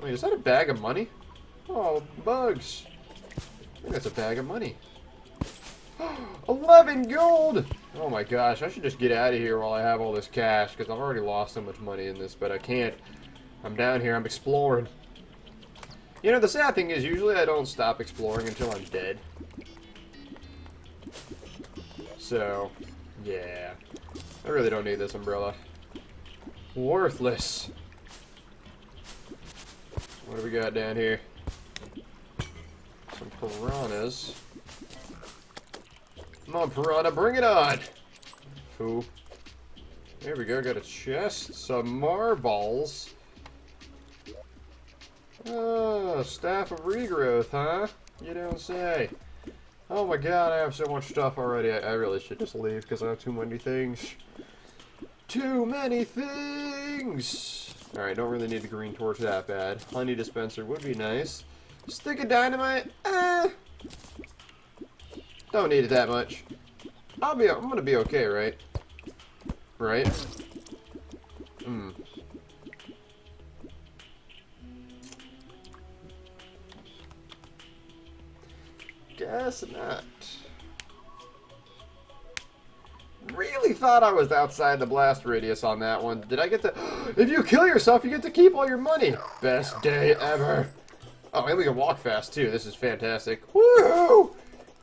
Wait, is that a bag of money? Oh, bugs. That's a bag of money. 11 gold! Oh my gosh, I should just get out of here while I have all this cash, because I've already lost so much money in this, but I can't. I'm down here, I'm exploring. You know, the sad thing is, usually I don't stop exploring until I'm dead. So, yeah. I really don't need this umbrella. Worthless. What do we got down here? Some piranhas. Come on, piranha, bring it on! Foo. There we go, got a chest, some marbles. Oh, ah, staff of regrowth, huh? You don't say. Oh my god, I have so much stuff already. I, I really should just leave because I have too many things. Too many things! Alright, don't really need the green torch that bad. Honey dispenser would be nice. Stick of dynamite? Eh. Don't need it that much. I'll be, I'm gonna be okay, right? Right? Hmm. Guess not. Really thought I was outside the blast radius on that one. Did I get to... If you kill yourself, you get to keep all your money. Best day ever. Oh, and we can walk fast, too. This is fantastic. Woo!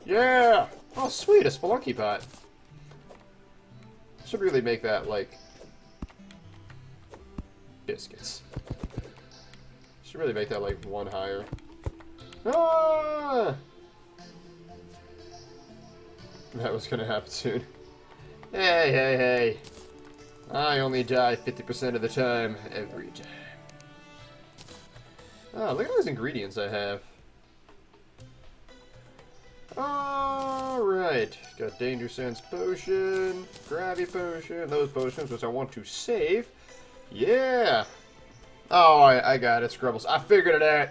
Yeah! Oh, sweet, a Spelunker pot. Should really make that, like... Biscuits. Should really make that, like, one higher. Ah! That was gonna happen soon. Hey, hey, hey. I only die 50% of the time, every time. Oh, ah, look at all those ingredients I have. Alright. Got Danger Sense Potion, Gravity Potion, those potions which I want to save. Yeah! Oh, I, I got it, Scrubbles. I figured it out.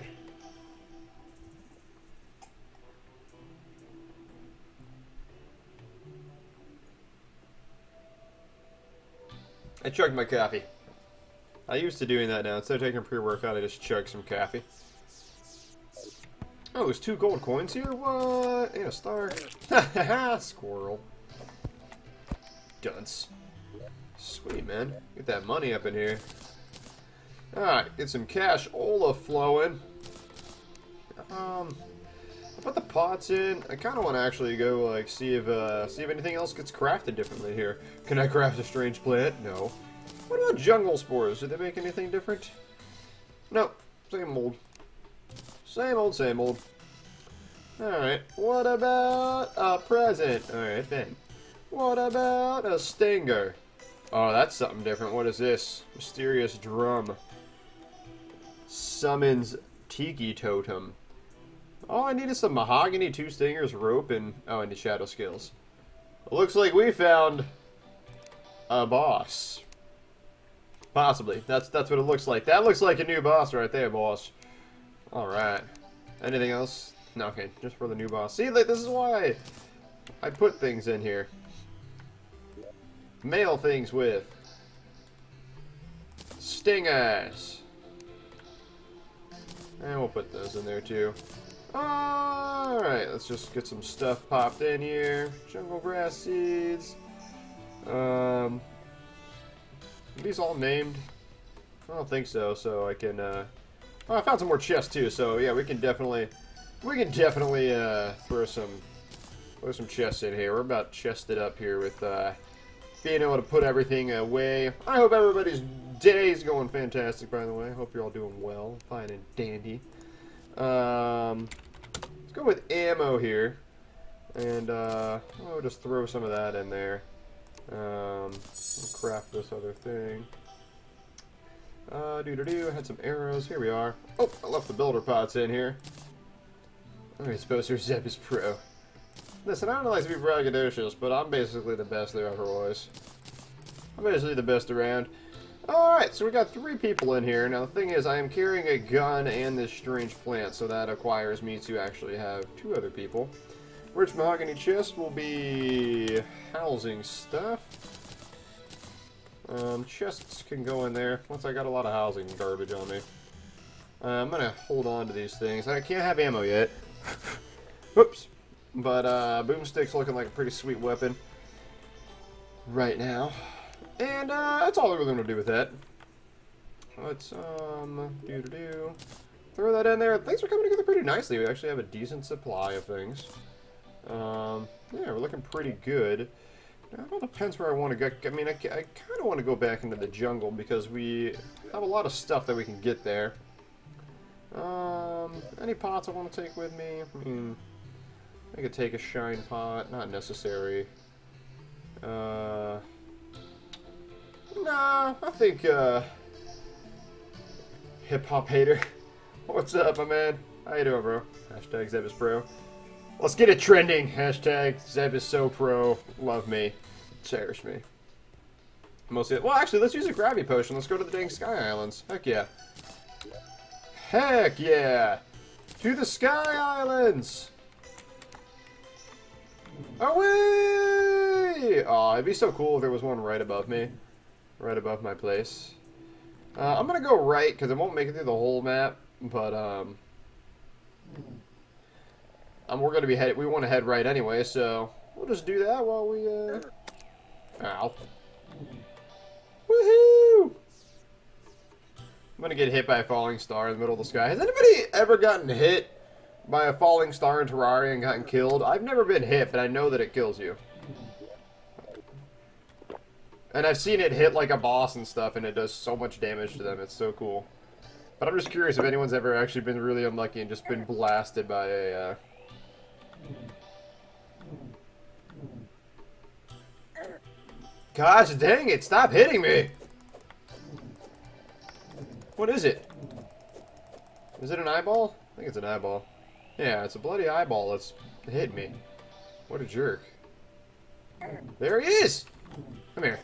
I chugged my coffee. I used to doing that now. Instead of taking a pre-workout, I just chug some coffee. Oh, there's two gold coins here? What? And a star. Squirrel. Dunce. Sweet, man. Get that money up in here. Alright, get some cash Ola flowing. Um, put the pots in. I kind of want to actually go, like, see if, uh, see if anything else gets crafted differently here. Can I craft a strange plant? No. What about jungle spores? Do they make anything different? No. Same old. Same old, same old. Alright. What about a present? Alright, then. What about a stinger? Oh, that's something different. What is this? Mysterious drum. Summons Tiki Totem. All I need is some mahogany, two stingers, rope, and... Oh, and the shadow scales. Looks like we found a boss. Possibly. That's that's what it looks like. That looks like a new boss right there, boss. Alright. Anything else? No, okay. Just for the new boss. See, like, this is why I put things in here. Mail things with. Stingers. And we'll put those in there, too. Alright, let's just get some stuff popped in here. Jungle grass seeds. Um, these all named? I don't think so, so I can, uh... Oh, I found some more chests, too, so yeah, we can definitely... We can definitely, uh, throw some... Throw some chests in here. We're about chested up here with, uh... Being able to put everything away. I hope everybody's day is going fantastic, by the way. I hope you're all doing well. Fine and dandy. Um... Go with ammo here. And, uh... I'll just throw some of that in there. Um, we'll craft this other thing. Uh, doo doo doo. Had some arrows. Here we are. Oh, I left the builder pots in here. I suppose your Zeb is pro. Listen, I don't like to be braggadocious, but I'm basically the best there ever was. I'm basically the best around. Alright, so we got three people in here. Now, the thing is, I am carrying a gun and this strange plant, so that acquires me to actually have two other people. Rich mahogany chest will be housing stuff. Um, chests can go in there. Once I got a lot of housing garbage on me. Uh, I'm gonna hold on to these things. I can't have ammo yet. Whoops. But uh, boomstick's looking like a pretty sweet weapon right now. And uh, that's all we're really gonna do with that. Let's um do do do. Throw that in there. Things are coming together pretty nicely. We actually have a decent supply of things. Um, yeah, we're looking pretty good. Now, it all depends where I want to go. I mean, I, I kind of want to go back into the jungle because we have a lot of stuff that we can get there. Um, any pots I want to take with me? I mean, I could take a shine pot. Not necessary. Uh, nah, I think, uh, hip-hop hater. What's up, my man? How you doing, bro? Hashtag Zeb is pro. Let's get it trending. Hashtag Zeb is so pro. Love me. Cherish me. Mostly, well, actually, let's use a gravity potion. Let's go to the dang Sky Islands. Heck yeah. Heck yeah! To the Sky Islands! Away! Oh, it'd be so cool if there was one right above me. Right above my place. Uh, I'm gonna go right, because it won't make it through the whole map, but, um... um we're gonna be headed, we want to head right anyway, so we'll just do that while we, uh... Ow. Woohoo! I'm gonna get hit by a falling star in the middle of the sky. Has anybody ever gotten hit by a falling star in Terraria and gotten killed? I've never been hit, but I know that it kills you. And I've seen it hit like a boss and stuff, and it does so much damage to them. It's so cool. But I'm just curious if anyone's ever actually been really unlucky and just been blasted by a... Uh... Gosh dang it, stop hitting me! What is it? Is it an eyeball? I think it's an eyeball. Yeah, it's a bloody eyeball that's hit me. What a jerk. There he is! Come here.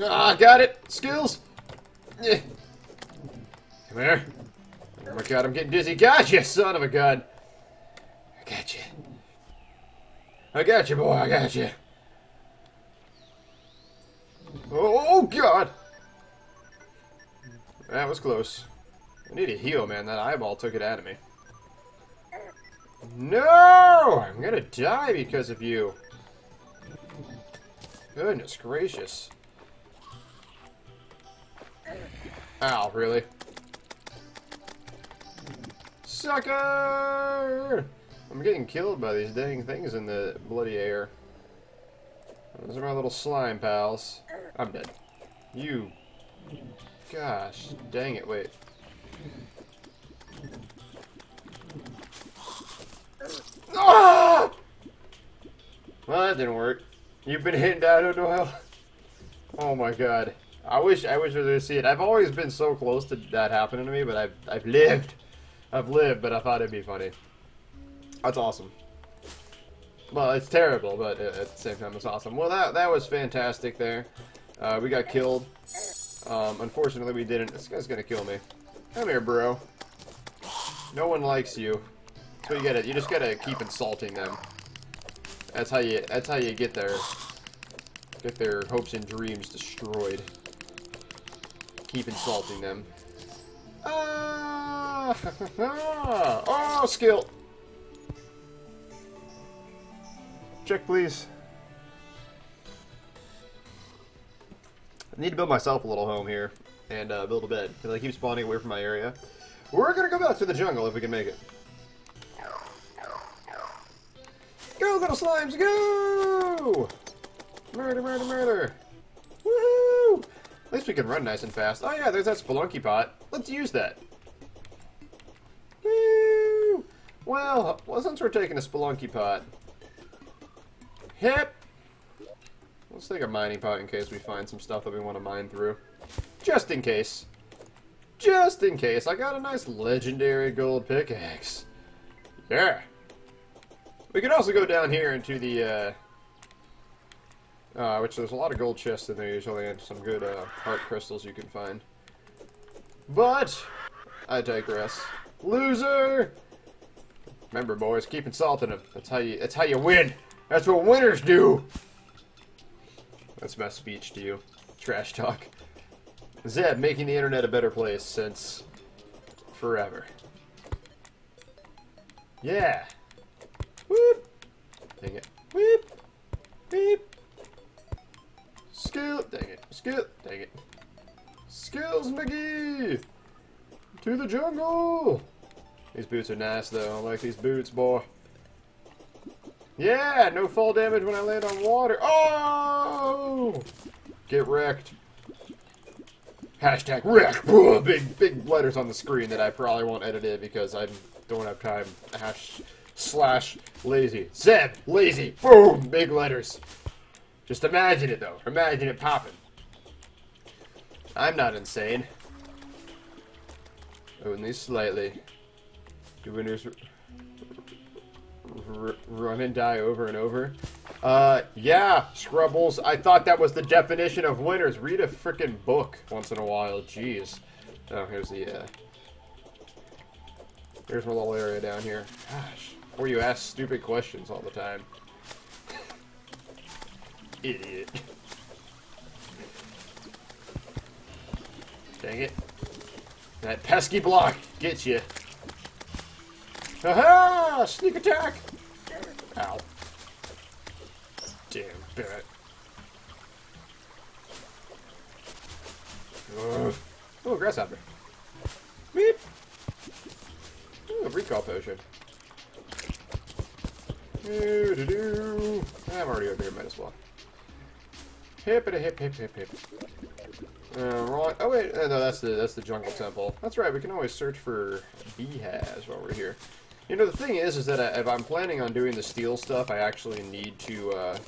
Ah, got it! Skills! Come here. Oh my god, I'm getting dizzy. Gotcha, son of a gun! I got you. I got you, boy, I got you. Oh, god! That was close. I need a heal, man. That eyeball took it out of me. No! I'm gonna die because of you. Goodness gracious. Ow, really? Sucker! I'm getting killed by these dang things in the bloody air. Those are my little slime pals. I'm dead. You. Gosh, dang it, wait. Ah! Well, that didn't work. You've been hitting Dino Doyle? Oh my god. I wish I wish I could see it. I've always been so close to that happening to me, but I've I've lived. I've lived, but I thought it'd be funny. That's awesome. Well, it's terrible, but at the same time, it's awesome. Well, that that was fantastic there. Uh, we got killed. Um, unfortunately, we didn't. This guy's gonna kill me. Come here, bro. No one likes you. So you gotta, you just gotta keep insulting them. That's how you, that's how you get their, get their hopes and dreams destroyed. Keep insulting them. Ah! oh, skill! Check, please. I need to build myself a little home here and uh, build a bed because I keep spawning away from my area. We're gonna go back to the jungle if we can make it. Go, little slimes, go! Murder, murder, murder! Woohoo! At least we can run nice and fast. Oh yeah, there's that spelunker pot. Let's use that. Woo! Well, well, since we're taking a spelunker pot, Hip! Let's take a mining pot in case we find some stuff that we want to mine through. Just in case. Just in case. I got a nice legendary gold pickaxe. Yeah. We could also go down here into the, uh, uh, which there's a lot of gold chests in there usually, and some good, uh, heart crystals you can find. But, I digress. Loser! Remember, boys, keep insulting them. That's how you, that's how you win! That's what winners do! That's my speech to you. Trash talk. Zeb making the internet a better place since forever. Yeah. Whoop. Dang it. Whoop. Beep. Skill. Dang it. Skill. Dang it. Skills McGee. To the jungle. These boots are nice though. I like these boots, boy. Yeah, no fall damage when I land on water. Oh! Get wrecked. Hashtag wreck. Big, big letters on the screen that I probably won't edit in because I don't have time. Hash slash lazy. Zeb, lazy. Boom! Big letters. Just imagine it though. Imagine it popping. I'm not insane. Only slightly. Do winners run and die over and over? Uh, yeah, Scrubbles. I thought that was the definition of winners. Read a freaking book once in a while. Jeez. Oh, here's the, uh... Here's my little area down here. Gosh. Or you ask stupid questions all the time. Idiot. Dang it. That pesky block gets you. Aha! Sneak attack! Ow. Damn bat. Ugh. Oh, grasshopper. Beep! Ooh, a recall potion. Doo -doo -doo. I'm already over here, might as well. Hip it a hip hip hip hip. Uh, right. Oh wait, uh, no, that's the that's the jungle temple. That's right. We can always search for Beehaz while we're here. You know, the thing is, is that I, if I'm planning on doing the steel stuff, I actually need to, uh,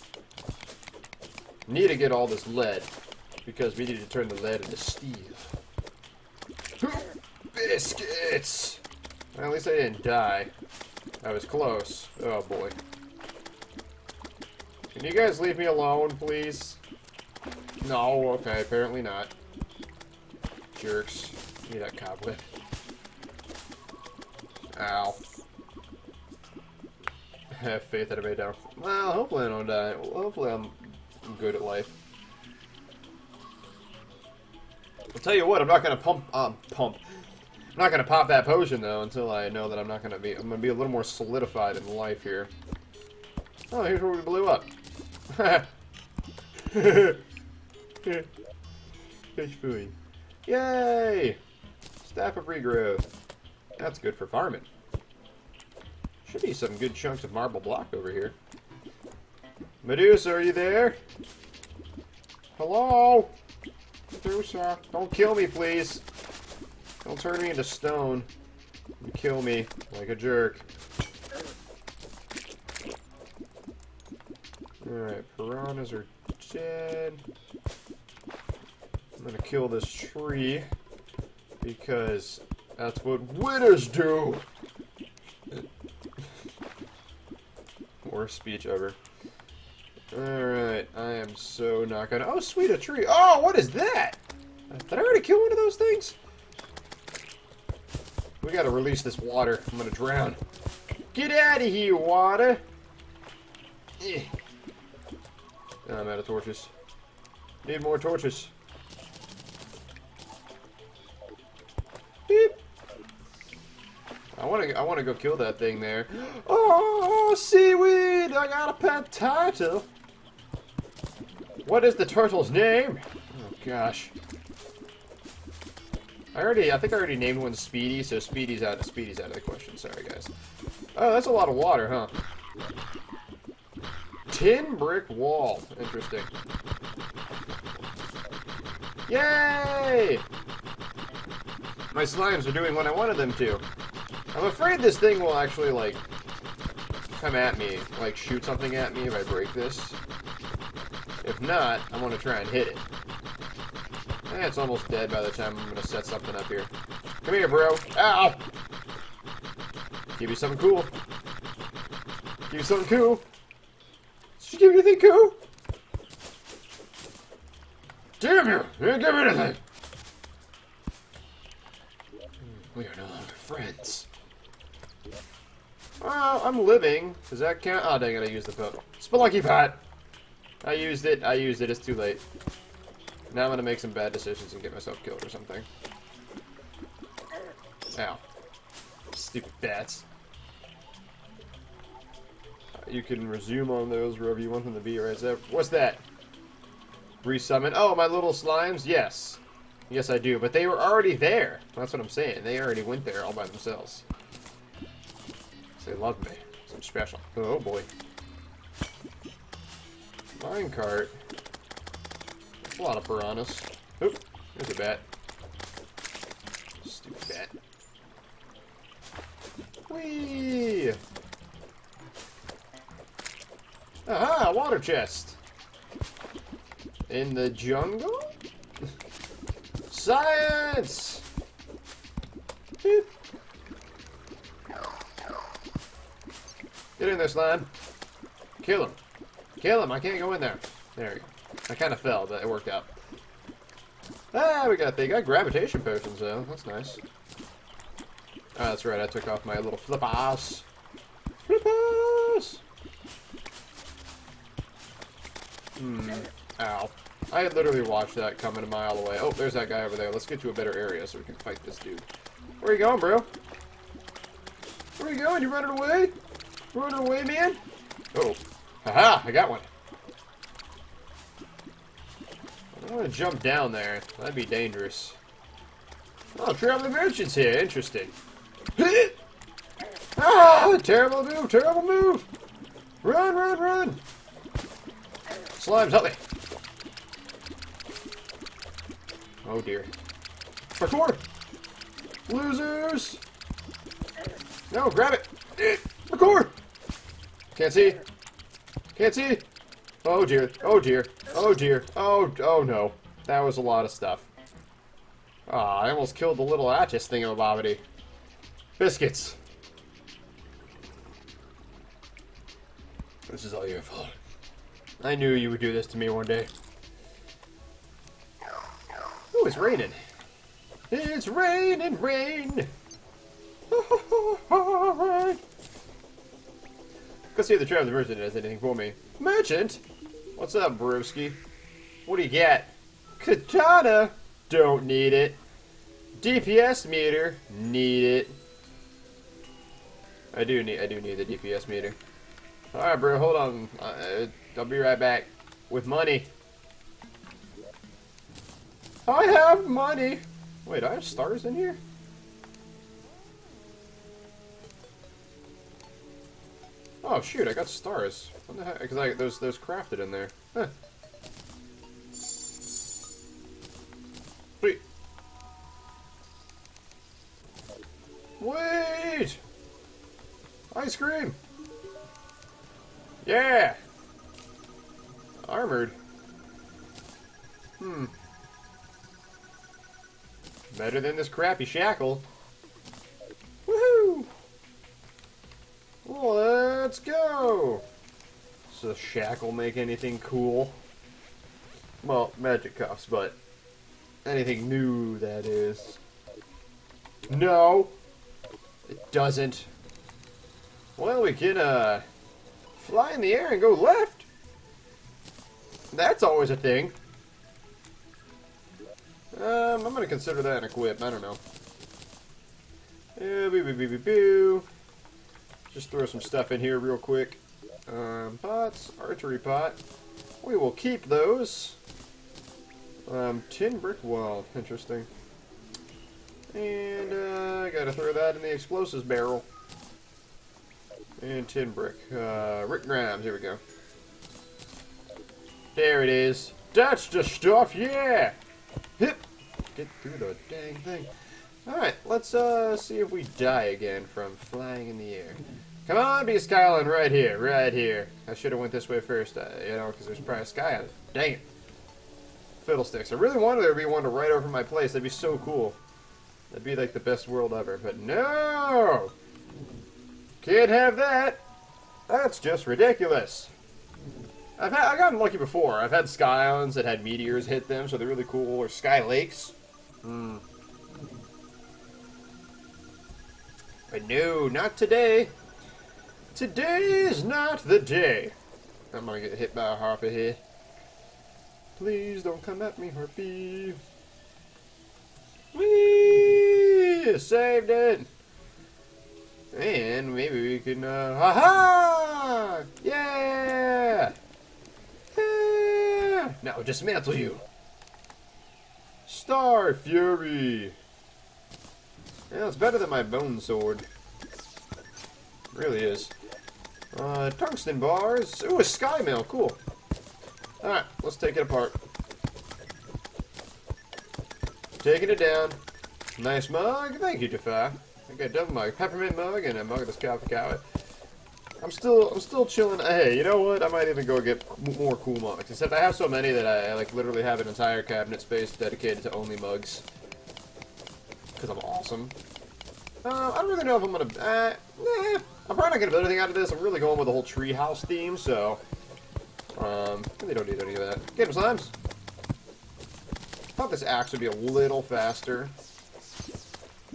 need to get all this lead, because we need to turn the lead into steel. Biscuits! Well, at least I didn't die. I was close. Oh, boy. Can you guys leave me alone, please? No, okay, apparently not. Jerks. Give me that cobweb. Ow have faith that I made down. Well, hopefully I don't die. hopefully I'm good at life. I'll tell you what, I'm not gonna pump, um, pump. I'm not gonna pop that potion though until I know that I'm not gonna be. I'm gonna be a little more solidified in life here. Oh, here's where we blew up. Fish food. Yay! Staff of regrowth. That's good for farming. Should be some good chunks of marble block over here. Medusa, are you there? Hello? Medusa, don't kill me, please. Don't turn me into stone. and kill me like a jerk. Alright, piranhas are dead. I'm gonna kill this tree because that's what winners do. Worst speech ever. Alright, I am so not gonna... Oh, sweet, a tree. Oh, what is that? Did I already kill one of those things? We gotta release this water. I'm gonna drown. Get out of here, water! Eh. I'm out of torches. Need more torches. Beep. I want to. I want to go kill that thing there. Oh, seaweed! I got a pet turtle. What is the turtle's name? Oh gosh. I already. I think I already named one Speedy, so Speedy's out. Speedy's out of the question. Sorry, guys. Oh, that's a lot of water, huh? Tin brick wall. Interesting. Yay! My slimes are doing what I wanted them to. I'm afraid this thing will actually, like, come at me, like, shoot something at me if I break this. If not, I'm going to try and hit it. Eh, it's almost dead by the time I'm to set something up here. Come here, bro. Ow! Give you something cool. Give you something cool. Did you give me anything cool? Damn you! You didn't give me anything! We are no longer friends. Well, I'm living. Does that count? Oh, dang it, I used the pot. Spelunker pot! I used it, I used it, it's too late. Now I'm gonna make some bad decisions and get myself killed or something. Ow. Stupid bats. You can resume on those wherever you want them to be, right? There. What's that? Resummon. Oh, my little slimes? Yes. Yes, I do. But they were already there. That's what I'm saying. They already went there all by themselves. They love me. Some special. Oh, boy. Minecart. A lot of piranhas. Oop. There's a bat. Stupid bat. Whee! Aha! Water chest! In the jungle? Science! Beep. Get in there, slime. Kill him. Kill him. I can't go in there. There we go. I kind of fell, but it worked out. Ah, we got they got gravitation potions though. That's nice. Oh, that's right. I took off my little flippers. Flippers. Hmm. Ow. I had literally watched that coming a mile away. Oh, there's that guy over there. Let's get to a better area so we can fight this dude. Where you going, bro? Where you going? You running away? Running away, man? Oh. Haha, I got one. I want to jump down there. That'd be dangerous. Oh, traveling merchants here. Interesting. ah! Terrible move! Terrible move! Run, run, run! Slimes, help me! Oh dear. Parkour! Losers! No, grab it! Parkour! Can't see. Can't see. Oh dear. Oh dear. Oh dear. Oh, oh no. That was a lot of stuff. Ah, I almost killed the little Atchis thingamabobbity. Biscuits. This is all your fault. I knew you would do this to me one day. Ooh, it's raining. It's raining, rain. Go see if the Travis Merchant has anything for me. Merchant? What's up, broski? What do you get? Katana? Don't need it. DPS meter? Need it. I do need I do need the DPS meter. Alright, bro, hold on. Uh, I'll be right back. With money. I have money! Wait, I have stars in here? Oh shoot, I got stars. What the heck? Because I there's there's crafted in there. Huh. Wait. Wait! Ice cream! Yeah! Armored. Hmm. Better than this crappy shackle. Woohoo! Let's go! Does a shackle make anything cool? Well, magic cuffs, but anything new, that is. No! It doesn't. Well, we can, uh, fly in the air and go left. That's always a thing. Um, I'm gonna consider that an equip. I don't know. Yeah, boo, boo, boo, boo, boo. Just throw some stuff in here real quick. Um, pots, archery pot. We will keep those. Um, tin brick wall. Interesting. And, uh, I gotta throw that in the explosives barrel. And tin brick. Uh, Rick Grimes, here we go. There it is. That's the stuff, yeah! Hip! Get through the dang thing. Alright, let's uh, see if we die again from flying in the air. Come on, be a Skyline right here, right here. I should have went this way first, uh, you know, because there's probably a sky on it. Dang it. Fiddlesticks. I really wanted there to be one to right over my place. That'd be so cool. That'd be like the best world ever. But no! Can't have that. That's just ridiculous. I've had, I've gotten lucky before. I've had sky islands that had meteors hit them, so they're really cool. Or sky lakes. Hmm. But no, not today. Today is not the day. I'm gonna get hit by a harpy here. Please don't come at me, Harpy. Whee! Saved it! And maybe we can, uh, ha! Yeah! yeah! Now dismantle you. Star Fury! Yeah, it's better than my bone sword. really is. Uh, tungsten bars. Ooh, a sky mill. Cool. Alright, let's take it apart. Taking it down. Nice mug. Thank you, Defy. I got a double mug. Peppermint mug and a mug of this coffee cow. I'm still, I'm still chilling. Hey, you know what? I might even go get more cool mugs. Except I have so many that I, I like literally have an entire cabinet space dedicated to only mugs. Because I'm awesome. Uh, I don't really know if I'm gonna. Uh, nah, I'm probably not gonna build anything out of this. I'm really going with the whole treehouse theme, so um, really don't need any of that. Get him, slimes. I Thought this axe would be a little faster.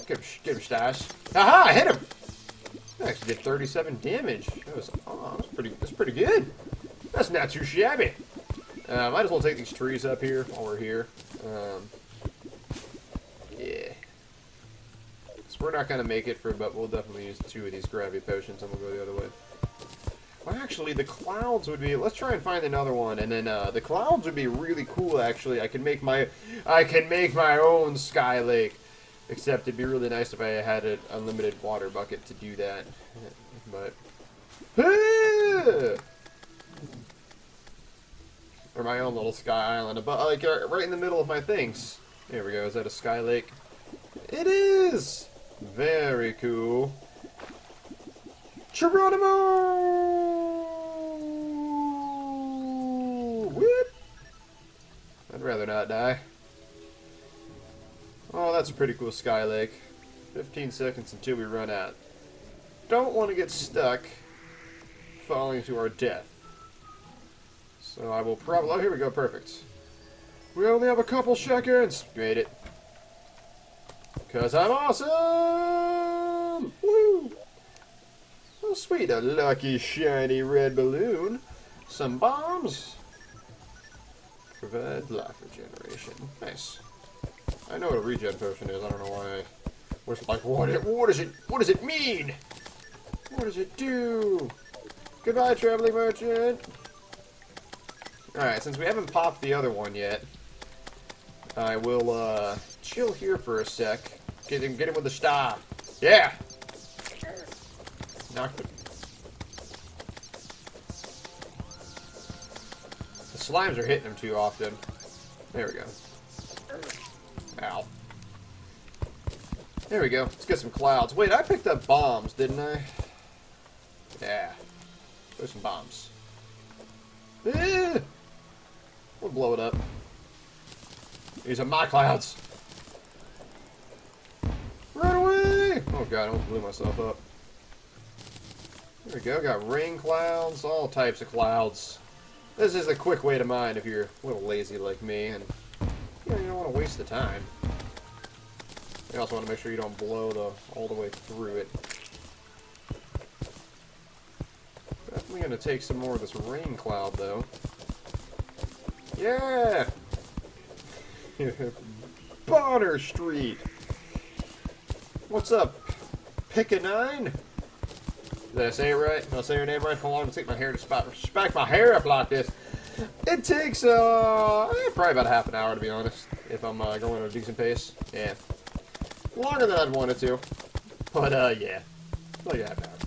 Get him, get him, stash. Aha! I hit him. I actually did 37 damage. That was, oh, that's pretty. That's pretty good. That's not too shabby. Uh, might as well take these trees up here while we're here. Um, So we're not gonna make it for, but we'll definitely use two of these gravity potions, and we'll go the other way. Well, actually, the clouds would be. Let's try and find another one, and then uh, the clouds would be really cool. Actually, I can make my, I can make my own sky lake. Except it'd be really nice if I had an unlimited water bucket to do that. But, or my own little sky island, but like right in the middle of my things. There we go. Is that a sky lake? It is. Very cool. Geronimo! Whip! I'd rather not die. Oh, that's a pretty cool sky lake. 15 seconds until we run out. Don't want to get stuck falling to our death. So I will probably... Oh, here we go. Perfect. We only have a couple seconds. Made it. Because I'm awesome! Woo! Oh, sweet, a lucky shiny red balloon. Some bombs. Provide life regeneration. Nice. I know what a regen potion is. I don't know why. Was like, what? What does it? What does it mean? What does it do? Goodbye, traveling merchant. All right, since we haven't popped the other one yet, I will uh, chill here for a sec. Get him, get him with the star. Yeah. Knocked it. The slimes are hitting him too often. There we go. Ow. There we go. Let's get some clouds. Wait, I picked up bombs, didn't I? Yeah. There's some bombs. Eh! We'll blow it up. These are my clouds. Run away! Oh god, I almost blew myself up. There we go. Got rain clouds, all types of clouds. This is a quick way to mine if you're a little lazy like me and you, know, you don't want to waste the time. You also want to make sure you don't blow the all the way through it. Definitely going to take some more of this rain cloud, though. Yeah! Bonner Street! What's up? Pick a nine? Did I say it right? Did I say your name right? Hold on, to take my hair to spot, spike my hair up like this. It takes, uh, eh, probably about half an hour, to be honest, if I'm uh, going at a decent pace. Yeah. Longer than I'd wanted to. But, uh, yeah. Like half an hour.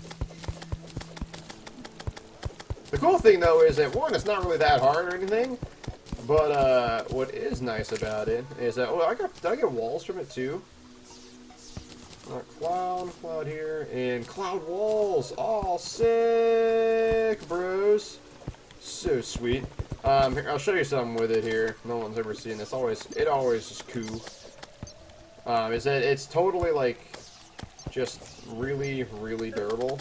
The cool thing, though, is that, one, it's not really that hard or anything. But, uh, what is nice about it is that, oh, I got, did I get walls from it, too? Cloud, cloud here, and cloud walls. All sick, bros. So sweet. Um, here, I'll show you something with it here. No one's ever seen this. Always, it always is cool. Um, is that it's totally like just really, really durable.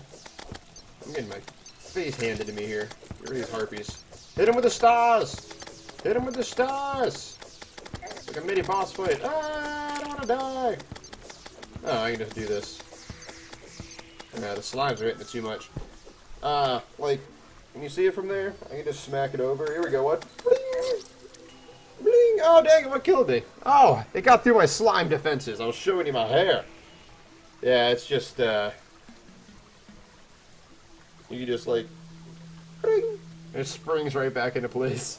I'm getting my face handed to me here. Rid of these harpies. Hit him with the stars! Hit him with the stars! It's like a mini boss fight. Ah, I don't want to die! Oh, I can just do this. Yeah, the slimes are hitting it too much. Uh, like, can you see it from there? I can just smack it over. Here we go, what? Oh, dang it, what killed me? Oh, it got through my slime defenses. I was showing you my hair. Yeah, it's just, uh... You just, like... Ring, it springs right back into place.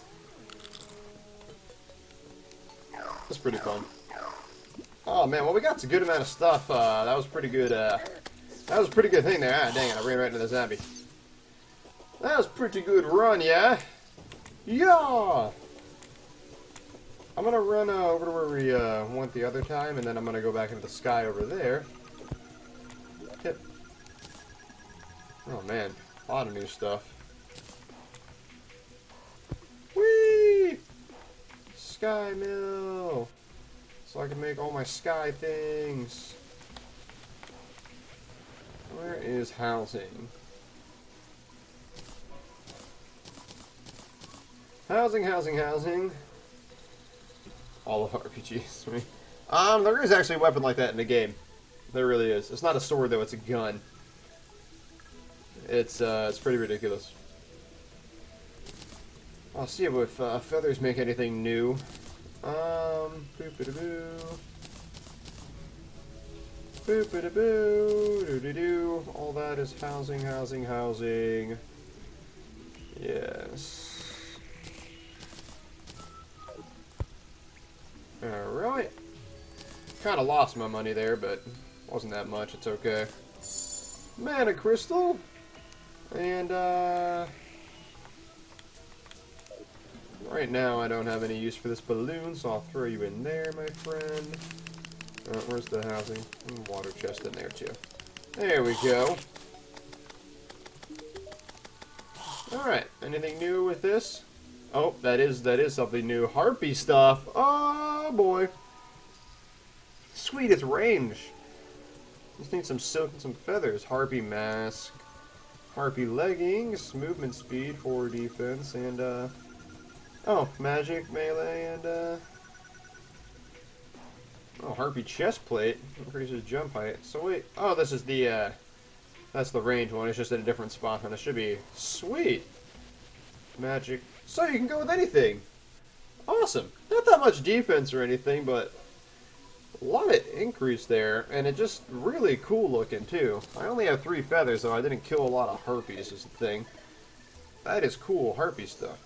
That's pretty fun. Oh, man, well, we got a good amount of stuff. Uh, that was pretty good, uh... That was a pretty good thing there. Ah, dang it, I ran right into the zombie. That was pretty good run, yeah? Yeah! I'm gonna run uh, over to where we uh, went the other time, and then I'm gonna go back into the sky over there. Oh man, a lot of new stuff. Sky mill! So I can make all my sky things. Where is housing? Housing, housing, housing. All of RPGs. um, there is actually a weapon like that in the game. There really is. It's not a sword though; it's a gun. It's uh, it's pretty ridiculous. I'll see if uh, feathers make anything new. Um, boop -a boo. Boop -a boo. Doo doo. All that is housing, housing, housing. Yes. Alright. Kind of lost my money there, but wasn't that much. It's okay. Mana crystal. And, uh... Right now, I don't have any use for this balloon, so I'll throw you in there, my friend. Uh, where's the housing? And Water chest in there, too. There we go. Alright, anything new with this? Oh, that is that is something new. Harpy stuff. Oh boy. Sweet, it's range. Just need some silk and some feathers. Harpy mask. Harpy leggings. Movement speed for defense. And, uh... Oh, magic, melee, and, uh... Oh, Harpy chest plate. Increases jump height. So wait. Oh, this is the, uh... That's the range one. It's just in a different spot, and it should be sweet. Magic so you can go with anything. Awesome. Not that much defense or anything, but a lot of increase there, and it just really cool looking too. I only have three feathers, so I didn't kill a lot of harpies is the thing. That is cool harpy stuff.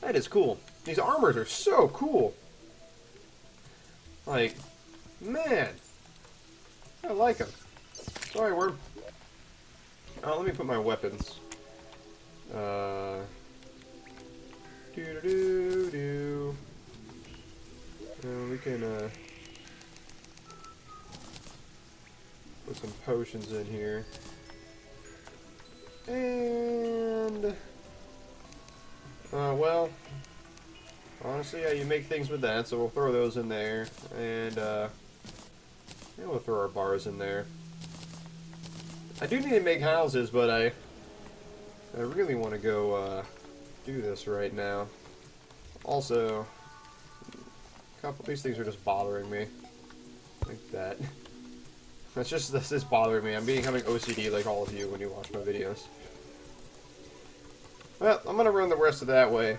That is cool. These armors are so cool. Like, man. I like them. Sorry, worm. Oh, let me put my weapons. Uh, do do do. Uh, we can uh, put some potions in here. And uh, well, honestly, yeah, you make things with that, so we'll throw those in there, and uh, yeah, we'll throw our bars in there. I do need to make houses, but I I really want to go uh, do this right now. Also, a couple these things are just bothering me. Like that. That's just, this is bothering me. I'm becoming OCD like all of you when you watch my videos. Well, I'm gonna run the rest of that way.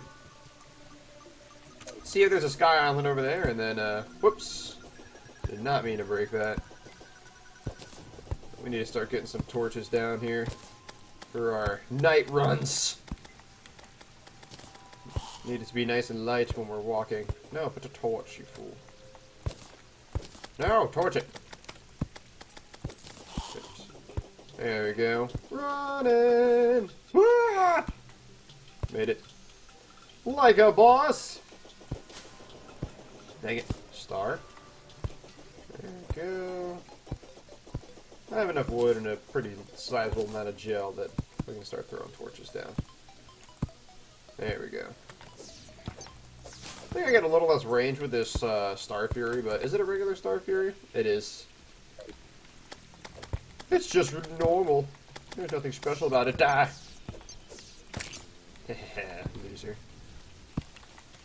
See if there's a sky island over there, and then, uh, whoops. Did not mean to break that. We need to start getting some torches down here for our night runs. Need it to be nice and light when we're walking. No, put a torch, you fool. No, torch it. There we go. Running! Ah! Made it. Like a boss! Dang it. Star. There we go. I have enough wood and a pretty sizable amount of gel that we can start throwing torches down. There we go. I think I got a little less range with this uh, Star Fury, but is it a regular Star Fury? It is. It's just normal. There's nothing special about it. Die! Loser.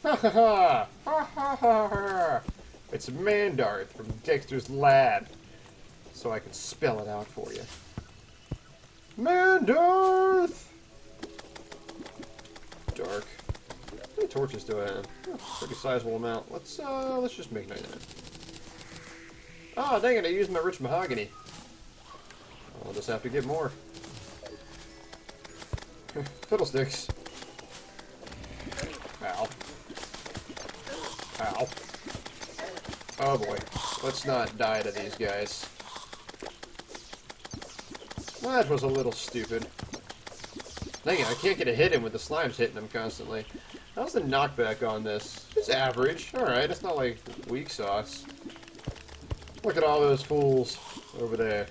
Ha ha ha! Ha ha ha! It's Mandark from Dexter's Lab so I can spell it out for you. Mandark! Dark. How many torches do I have? Oh, pretty sizable amount. Let's uh, let's just make 99. Oh, dang it! I used my rich mahogany. I'll just have to get more. Fiddlesticks. Oh boy. Let's not die to these guys. That was a little stupid. Dang it, I can't get a hit in with the slimes hitting them constantly. How's the knockback on this? It's average. Alright, it's not like weak sauce. Look at all those fools over there.